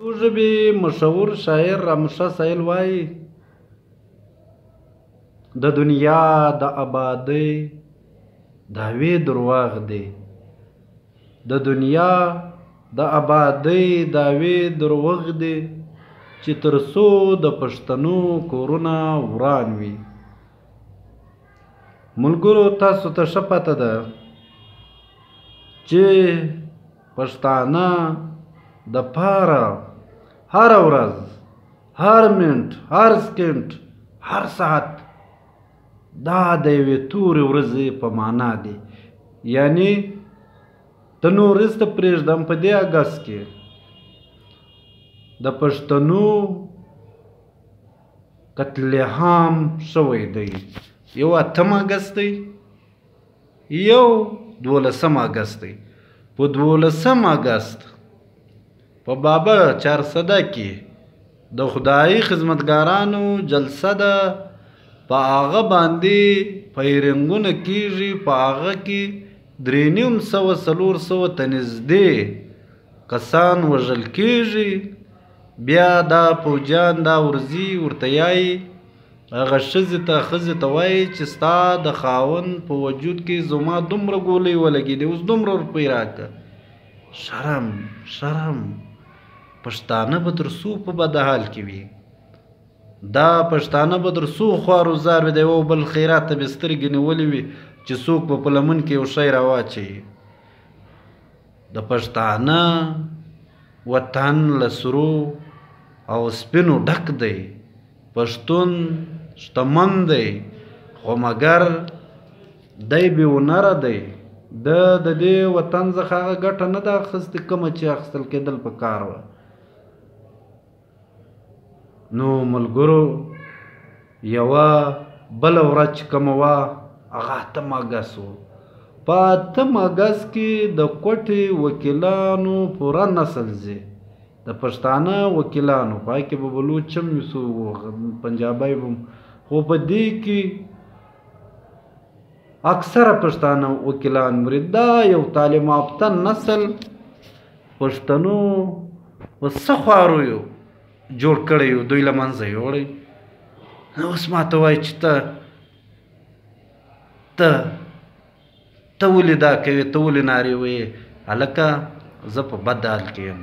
پښتو ژبې مشهور شاعر رامشا سایل وایي د دنیا د آبادۍ دعوې درواغ دی د دنیا د آبادۍ دعوې دروغ دی چې تر څو د پښتنو کورونه وران وي ملګرو تاسو ته ښه پته ده چې پښتانه د پاره هر ورځ هر منټ هر سکنټ هر ساعت دا د یوې تورې ورځې په معنا دی یعنی ته نور هېڅ ته پرېږدم په دې اګست کې د پښتنو قتل عام شوی دی یو اتم اګست دی یو دولسم اګست دی په دولسم اګست په بابا چارسده کې د خدایي خدمتګارانو جلسه ده په هغه باندې فایرنګونه کیږي په هغه کې درې نیم سوه څلور سوه ته نږدې کسان وژل کیږي بیا دا پوځیان دا ورځي ورته یایي هغه ښځې ته، ښځې ته وايي چې ستا د خاوند په وجود کې زما دومره ګولۍ ولګېدې، اوس دومره روپۍ راکه. شرم، شرم، پښتانه به تر څو په بد حال کې وي؟ دا پښتانه به تر څو خوارو زارو د یوه او بل خیرات ته به سترګې نیولې وي چې څوک به په لمن کې یو شی راواچوي؟ د پښتانه وطن له سرو او سپینو ډک دی پښتون شتمن دی خو مګر دی بې ونره دی د د دې وطن څخه هغه ګټه نه ده اخیستې کومه چې اخیستل کېدل په کار وه نو ملګرو یوه بل ورځ چې کومه وه هغه اتم اګست و په اتم اګست کې د کوټې وکیلانو پوره نسل ځي د پښتانه وکیلانو پای کې به بلوچ هم یو څو پنجابی به خو په دې کې اکثره پښتانه وکیلان مرید دا یو تعلیم یافته نسل پښتنو وسه خوارو یو جوړ کړی یو دوی له منځه یوړی اوس ما ته وایي چې ته ته ته ولې دا کوې ته ولې نارې وایې هلکه زه په بد حال کې یم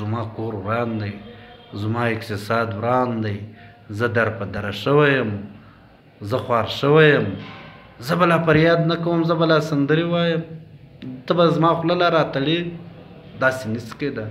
زما کور وران دی زما اقتصاد وران دی زه در په دره شوی یم زه خوار شوی یم زه به لا فریاد نه کوم زه به لا سندرې وایم ته به زما خوله لا راتړې داسې نشي کېدای.